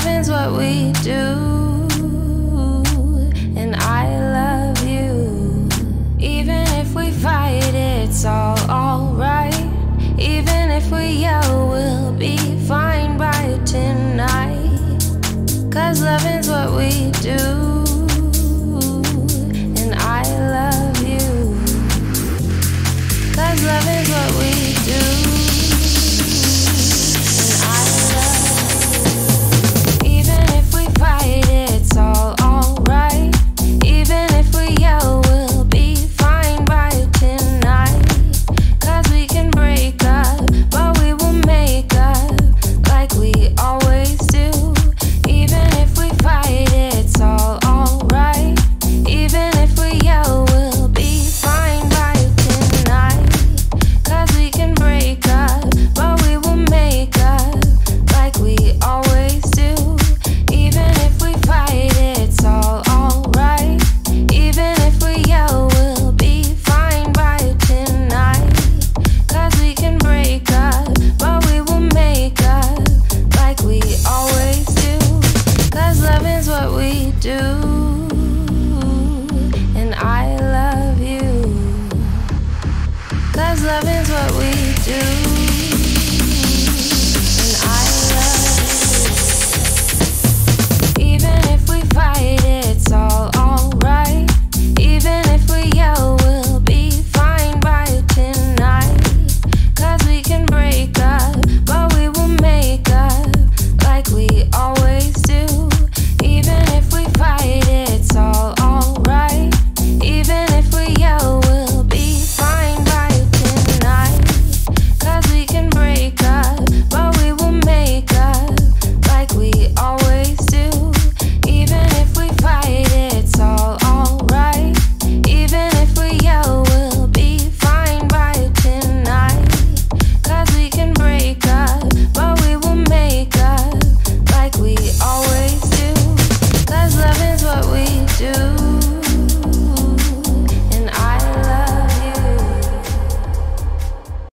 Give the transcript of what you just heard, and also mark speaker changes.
Speaker 1: loving's what we do. And I love you. Even if we fight, it's all alright. Even if we yell, we'll be fine by tonight. Cause loving's what we do. do. And I love you. Cause love is what we do.